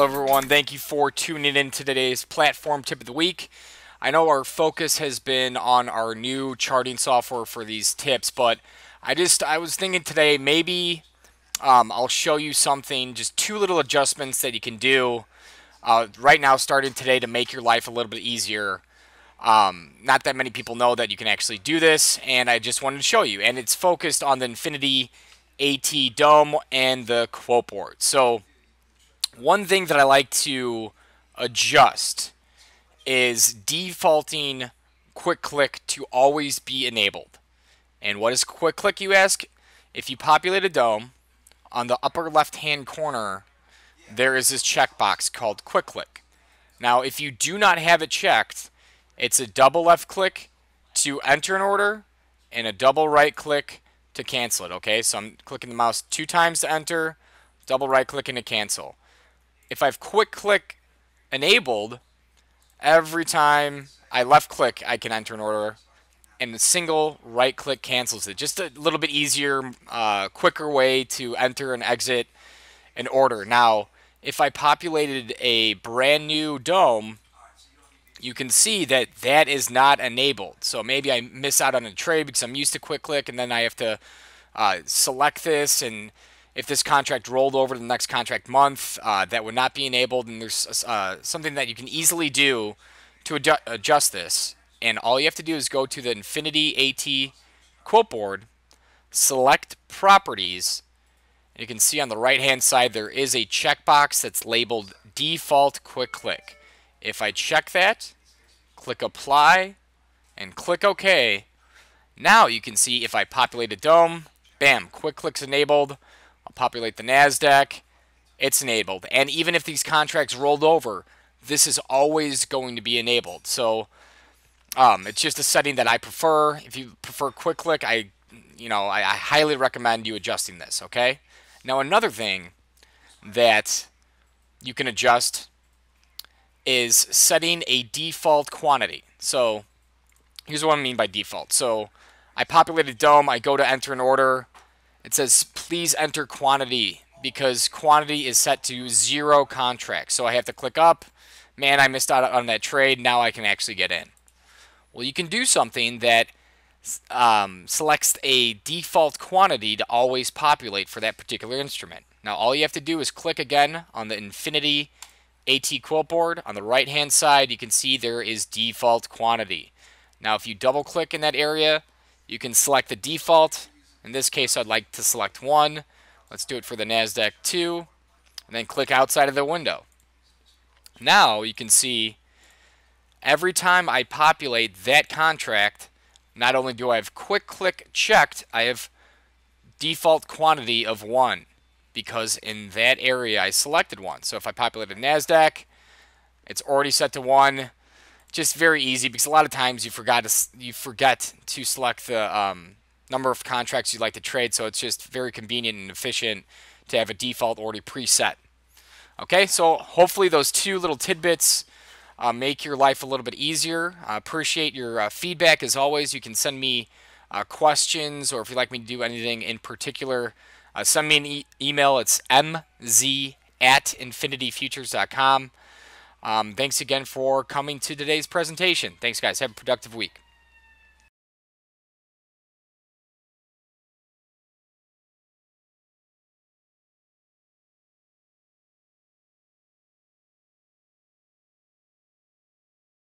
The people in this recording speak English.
Hello, everyone. Thank you for tuning in to today's platform tip of the week. I know our focus has been on our new charting software for these tips, but I just I was thinking today maybe um, I'll show you something, just two little adjustments that you can do uh, right now, starting today, to make your life a little bit easier. Um, not that many people know that you can actually do this, and I just wanted to show you. And it's focused on the Infinity AT DOM and the quote board. So one thing that I like to adjust is defaulting quick click to always be enabled. And what is quick click, you ask? If you populate a DOM, on the upper left hand corner, there is this checkbox called quick click. Now, if you do not have it checked, it's a double left click to enter an order and a double right click to cancel it. Okay, so I'm clicking the mouse two times to enter, double right click and to cancel if I've quick click enabled, every time I left click, I can enter an order, and the single right click cancels it. Just a little bit easier, uh, quicker way to enter and exit an order. Now, if I populated a brand new DOM, you can see that that is not enabled. So maybe I miss out on a trade because I'm used to quick click, and then I have to uh, select this and if this contract rolled over to the next contract month, uh, that would not be enabled. And there's uh, something that you can easily do to adju adjust this. And all you have to do is go to the Infinity AT quote board, select properties. And You can see on the right hand side there is a checkbox that's labeled default quick click. If I check that, click apply, and click OK, now you can see if I populate a DOM, bam, quick clicks enabled. Populate the NASDAQ. It's enabled. And even if these contracts rolled over, this is always going to be enabled. So um, it's just a setting that I prefer. If you prefer quick click, I, you know, I, I highly recommend you adjusting this, okay? Now another thing that you can adjust is setting a default quantity. So here's what I mean by default. So I populate a DOM, I go to enter an order, it says please enter quantity because quantity is set to zero contracts. So I have to click up. Man, I missed out on that trade. Now I can actually get in. Well, you can do something that um, selects a default quantity to always populate for that particular instrument. Now all you have to do is click again on the Infinity AT quote board. On the right hand side, you can see there is default quantity. Now if you double click in that area, you can select the default in this case, I'd like to select one. Let's do it for the NASDAQ 2, and then click outside of the window. Now you can see every time I populate that contract, not only do I have quick click checked, I have default quantity of 1 because in that area I selected one. So if I populate a NASDAQ, it's already set to 1. Just very easy because a lot of times you forgot to, you forget to select the um, number of contracts you'd like to trade, so it's just very convenient and efficient to have a default already preset. Okay, so hopefully those two little tidbits uh, make your life a little bit easier. I appreciate your uh, feedback as always. You can send me uh, questions or if you'd like me to do anything in particular, uh, send me an e email. It's mz at infinityfutures.com. Um, thanks again for coming to today's presentation. Thanks, guys. Have a productive week.